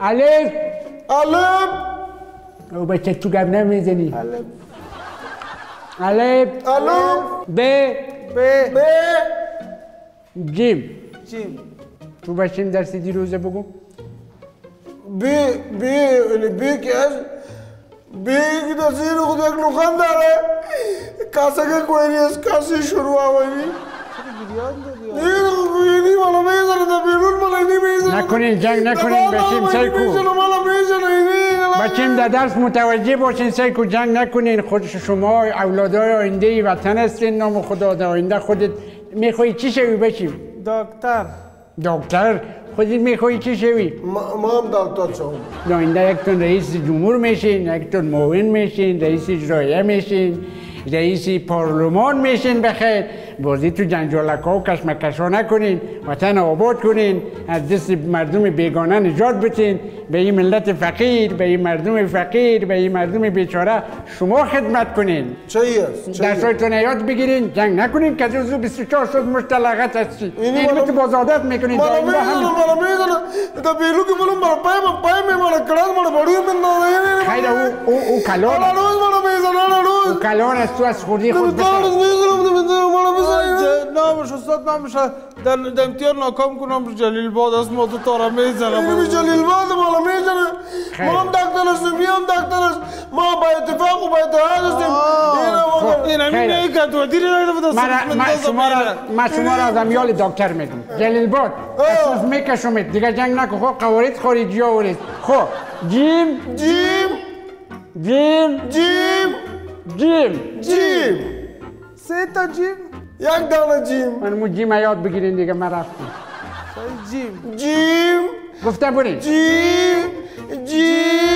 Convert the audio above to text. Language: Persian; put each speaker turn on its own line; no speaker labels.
الف
الف
او بچه تو گب نمیزنی
الف
الف
الف
ب
ب
ب
جیم
جیم
تو بچیم درس دیروزه بگو
بی بی یعنی بی که است بی که تصویر خود یک لخن داره کاسه که کوئی نیست کاسی شروع آوری این کوئی مالا میزنه دا بیرون مالا اینی میزنه
نکنین جنگ نکنین بچیم سیکو. بچیم در درس متوجه باشین سیکو جنگ نکنین. خود شما اولادای آینده وطن هستین نام خدا در آینده خودت. می‌خوای چی شوی بچیم
دکتر.
دکتر؟ خودت می‌خوای چی شوی؟
ما هم دکتر شوم.
آینده یکتون رئیس جمهور میشین یکتون معاون میشین رئیس اجرایه میشین رئیس پارلمان میشین بخیر. بازی تو جنجالکا و کشمکشا نکنین وطن آباد کنین از دست مردم بیگانه نجات بتین به این ملت فقیر به این مردم فقیر به این مردم بیچاره شما خدمت کنین.
چه است است؟
درسایتون یاد بگیرین جنگ نکنین که روزو 24 شد مشتلقت هستی. این تو بازادت می‌کنین
مالا
همین.
مالا می‌زنه دا بیرون که مالا مالا پای ما پای می مالا کلاس مالا بڑیو من نه
خیر او او
انا روز مالا می‌زنه روز.
کلان از تو از خودی خود بسر
نامش استاد نامش. در در امتحان ناکام کنم جلیل باد است. ما تو تارا می‌زنم.
می جلیل باد مالا می‌زنه. ما هم دکتر هستیم می هم دکتر است ما با اتفاق و با اتحاد هستیم. اینا مالا
این همین
خیر.
نیکت و دیر نگرفت
من من شما را من شما را از امیال دکتر میدم جلیل باد اساس میکشمت دیگه جنگ نکن. خب قوارید خارجی ها ورید خب جیم.
جیم.
جیم.
جیم.
جیم.
جیم.
سه تا جیم.
یک دانه جیم.
من مو جیم یاد بگیرین دیگه من رفتم.
جیم.
جیم.
گفتم بریم. جیم.
جیم.